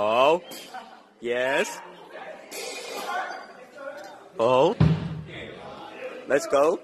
Oh. Yes. Oh. Let's go.